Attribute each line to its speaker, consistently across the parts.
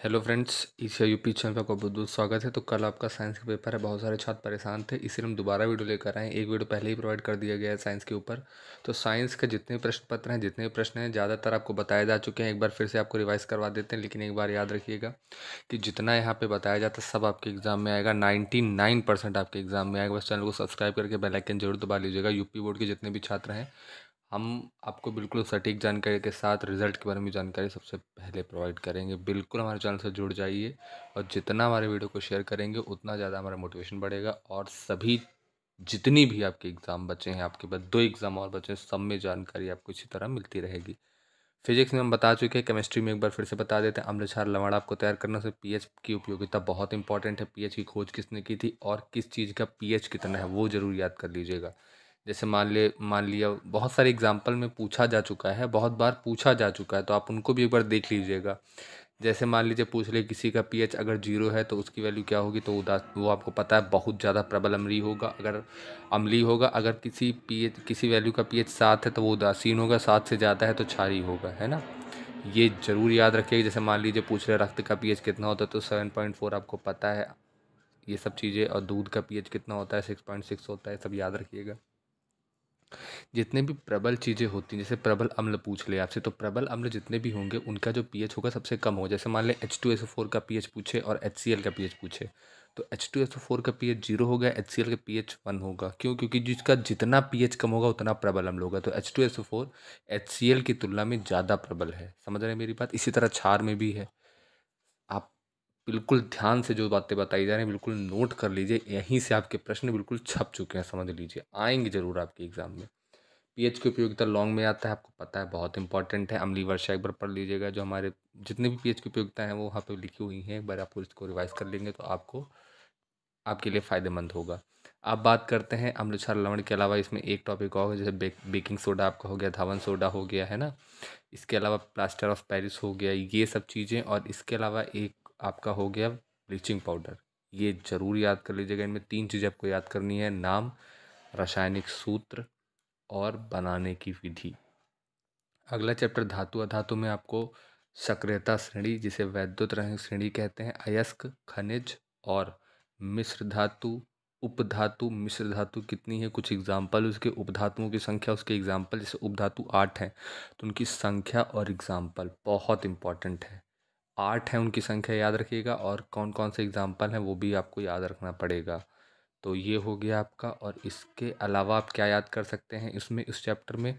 Speaker 1: Hello friends ईशिया UP channel पर आपका बहुत बहुत स्वागत है। तो कल आपका साइंस का पेपर है, बहुत सारे छात्र परेशान थे, इसीलिए हम दोबारा वीडियो लेकर आए एक वीडियो पहले ही प्रोवाइड कर दिया गया है साइंस के ऊपर। तो साइंस के जितने प्रश्न पत्र हैं, जितने प्रश्न हैं, ज़्यादातर आपको बताए जा चुके हैं। एक बार फिर से आपको रिवाइज करवा देते हैं, लेकिन एक बार याद रखिएगा कि जितना यहाँ पर बताया जाता है, सब आपके एग्ज़ाम में आएगा। नाइन्टी आपके एग्ज़ाम में आएगा। बस चैनल को सब्सक्राइब करके बेलाइकन ज़रूर दबा लीजिएगा। यूपी बोर्ड के जितने भी छात्र हैं हम आपको बिल्कुल सटीक जानकारी के साथ रिज़ल्ट के बारे में जानकारी सबसे पहले प्रोवाइड करेंगे। बिल्कुल हमारे चैनल से जुड़ जाइए और जितना हमारे वीडियो को शेयर करेंगे, उतना ज़्यादा हमारा मोटिवेशन बढ़ेगा और सभी जितनी भी आपके एग्ज़ाम बचे हैं, आपके पास दो एग्ज़ाम और बचे हैं, सब में जानकारी आपको इसी तरह मिलती रहेगी। फिजिक्स में हम बता चुके हैं, केमिस्ट्री में एक बार फिर से बता देते हैं अम्लक्षार लवण आपको तैयार करने से पीएच की उपयोगिता बहुत इंपॉर्टेंट है, पीएच की खोज किसने की थी और किस चीज़ का पीएच कितना है वो ज़रूर याद कर लीजिएगा। जैसे मान ले, मान लिया, बहुत सारे एग्ज़ाम्पल में पूछा जा चुका है, बहुत बार पूछा जा चुका है तो आप उनको भी एक बार देख लीजिएगा। जैसे मान लीजिए पूछ ले किसी का पीएच अगर ज़ीरो है तो उसकी वैल्यू क्या होगी तो उदास वो आपको पता है बहुत ज़्यादा प्रबल अम्ली होगा। अगर अम्ली होगा, अगर किसी पीएच किसी वैल्यू का पीएच सात है तो वो उदासीन होगा, सात से ज़्यादा है तो क्षारी होगा, है ना? ये ज़रूर याद रखिएगा, जैसे मान लीजिए पूछ रहे रक्त का पीएच कितना होता है तो सेवन पॉइंट फोर आपको पता है। ये सब चीज़ें और दूध का पीएच कितना होता है सिक्स पॉइंट सिक्स होता है सब याद रखिएगा। जितने भी प्रबल चीज़ें होती हैं, जैसे प्रबल अम्ल पूछ ले आपसे तो प्रबल अम्ल जितने भी होंगे, उनका जो पीएच होगा सबसे कम हो जैसे मान लें एच टू एस फोर का पीएच पूछे और एच सी एल का पीएच पूछे तो एच टू एस फोर का पीएच ज़ीरो होगा एच सी एल का पीएच वन होगा। क्यों? क्योंकि जिसका जितना पीएच कम होगा, उतना प्रबल अम्ल होगा। तो H two S four H C L की तुलना में ज़्यादा प्रबल है। समझ रहे हैं मेरी बात? इसी तरह छार में भी है। बिल्कुल ध्यान से जो बातें बताई जा रही हैं बिल्कुल नोट कर लीजिए। यहीं से आपके प्रश्न बिल्कुल छप चुके हैं समझ लीजिए। आएँगे ज़रूर आपके एग्ज़ाम में। पीएच की उपयोगिता लॉन्ग में आता है आपको पता है बहुत इंपॉर्टेंट है। अमली वर्षा एक बार पढ़ लीजिएगा जो हमारे जितने भी पीएच की उपयोगिता हैं वो वहाँ पर लिखी हुई हैं। एक बार आप इसको रिवाइज कर लेंगे तो आपको आपके लिए फ़ायदेमंद होगा। आप बात करते हैं अम्लक्षार लवण के अलावा इसमें एक टॉपिक और जैसे बे, बेकिंग सोडा आपका हो गया धावन सोडा हो गया है ना? इसके अलावा प्लास्टर ऑफ़ पेरिस हो गया ये सब चीज़ें और इसके अलावा एक आपका हो गया ब्लीचिंग पाउडर ये ज़रूर याद कर लीजिएगा, इनमें तीन चीज़ें आपको याद करनी है, नाम, रासायनिक सूत्र और बनाने की विधि। अगला चैप्टर धातु, अधातु में आपको सक्रियता श्रेणी, जिसे वैद्युत श्रेणी कहते हैं, अयस्क, खनिज और मिश्र धातु उपधातु मिश्र धातु कितनी है? कुछ एग्ज़ाम्पल उसके उपधातुओं की संख्या, उसके एग्ज़ाम्पल जैसे उपधातु आठ हैं तो उनकी संख्या और एग्ज़ाम्पल बहुत इंपॉर्टेंट है। आठ है उनकी संख्या याद रखिएगा और कौन कौन से एग्ज़ाम्पल हैं वो भी आपको याद रखना पड़ेगा। तो ये हो गया आपका और इसके अलावा आप क्या याद कर सकते हैं इसमें, इस चैप्टर में?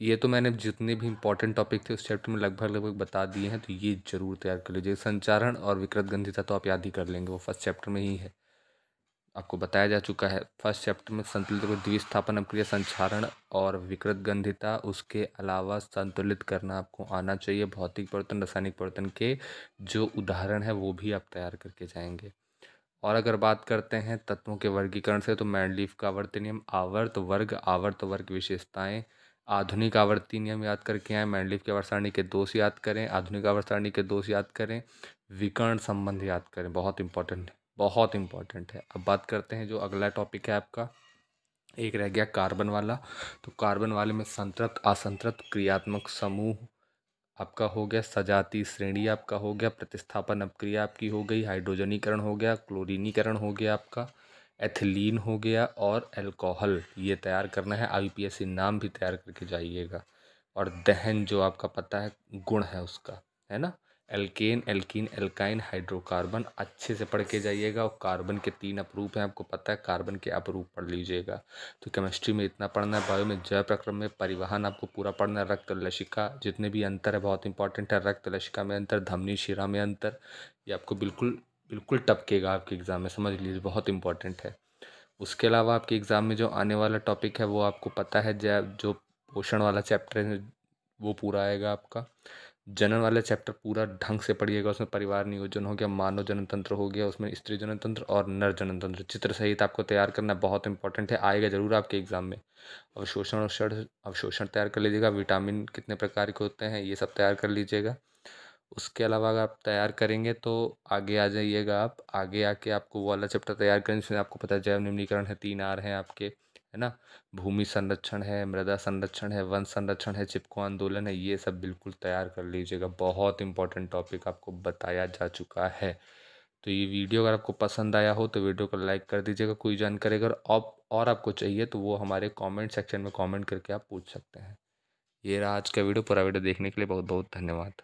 Speaker 1: ये तो मैंने जितने भी इंपॉर्टेंट टॉपिक थे उस चैप्टर में लगभग लगभग बता दिए हैं तो ये ज़रूर तैयार कर लीजिए। संचारण और विकृत गंधिता तो आप याद ही कर लेंगे, वो फ़र्स्ट चैप्टर में ही है। आपको बताया जा चुका है, फ़र्स्ट चैप्टर में संतुलित को द्विस्थापन अक्रिया संचारण और विकृत गंधिता, उसके अलावा संतुलित करना आपको आना चाहिए भौतिक परिवर्तन रासायनिक परिवर्तन के जो उदाहरण है, वो भी आप तैयार करके जाएँगे। और अगर बात करते हैं तत्वों के वर्गीकरण से तो मैंडलीफ का आवर्ती नियम, आवर्त वर्ग आवर्त वर्ग विशेषताएँ। आधुनिक आवर्ती नियम याद करके आए, मैंडलीफ के आवर्सारणी के दोष याद करें, आधुनिक आवर्सारणी के दोष याद करें, विकर्ण संबंध याद करें, बहुत इंपॉर्टेंट है। बहुत इंपॉर्टेंट है। अब बात करते हैं जो अगला टॉपिक है आपका। एक रह गया कार्बन वाला। तो कार्बन वाले में संतृप्त, असंतृप्त, क्रियात्मक समूह आपका हो गया। सजाती श्रेणी आपका हो गया। प्रतिस्थापन अपक्रिया आपकी हो गई। हाइड्रोजनीकरण हो गया। क्लोरीनीकरण हो गया आपका। एथिलीन हो गया और अल्कोहल ये तैयार करना है। आई नाम भी तैयार करके जाइएगा। और दहन जो आपका पता है, गुण है उसका। है ना? Alkane, alkene, alkyne hydrocarbon. अच्छे से पढ़ के जाइएगा और कार्बन के तीन अपरूप हैं, आपको पता है, कार्बन के अपरूप पढ़ लीजिएगा। तो केमिस्ट्री में इतना पढ़ना है, बायो में जय प्रक्रम में परिवहन आपको पूरा पढ़ना है, रक्त लशिका, जितने भी अंतर है, बहुत इंपॉर्टेंट है, रक्त लशिका में अंतर, धमनी शिरा में अंतर, ये आपको बिल्कुल बिल्कुल टपकेगा आपके एग्ज़ाम में, समझ लीजिए, बहुत इंपॉर्टेंट है। उसके अलावा आपके एग्ज़ाम में जो आने वाला टॉपिक है, वो आपको पता है जो पोषण वाला चैप्टर है, वो पूरा आएगा आपका। जनन वाला चैप्टर पूरा ढंग से पढ़िएगा उसमें परिवार नियोजन हो गया, मानव जनन तंत्र हो गया, उसमें स्त्री जनन तंत्र और नर जनन तंत्र चित्र सहित आपको तैयार करना बहुत इंपॉर्टेंट है, आएगा ज़रूर आपके एग्ज़ाम में। अवशोषण अवशोषण अवशोषण तैयार कर लीजिएगा विटामिन कितने प्रकार के होते हैं, ये सब तैयार कर लीजिएगा। उसके अलावा अगर आप तैयार करेंगे तो आगे आ जाइएगा आप, आगे आके आपको वो वाला चैप्टर तैयार करें जिसमें आपको पता है जैव निम्नीकरण है, तीन आर हैं आपके। है ना? भूमि संरक्षण है, मृदा संरक्षण है, वन संरक्षण है, चिपको आंदोलन है, ये सब बिल्कुल तैयार कर लीजिएगा। बहुत इंपॉर्टेंट टॉपिक आपको बताया जा चुका है। तो ये वीडियो अगर आपको पसंद आया हो तो वीडियो को लाइक कर दीजिएगा। कोई जानकारी अगर आप और आपको चाहिए तो वो हमारे कमेंट सेक्शन में कमेंट करके आप पूछ सकते हैं। ये रहा आज का वीडियो, पूरा वीडियो देखने के लिए बहुत बहुत धन्यवाद।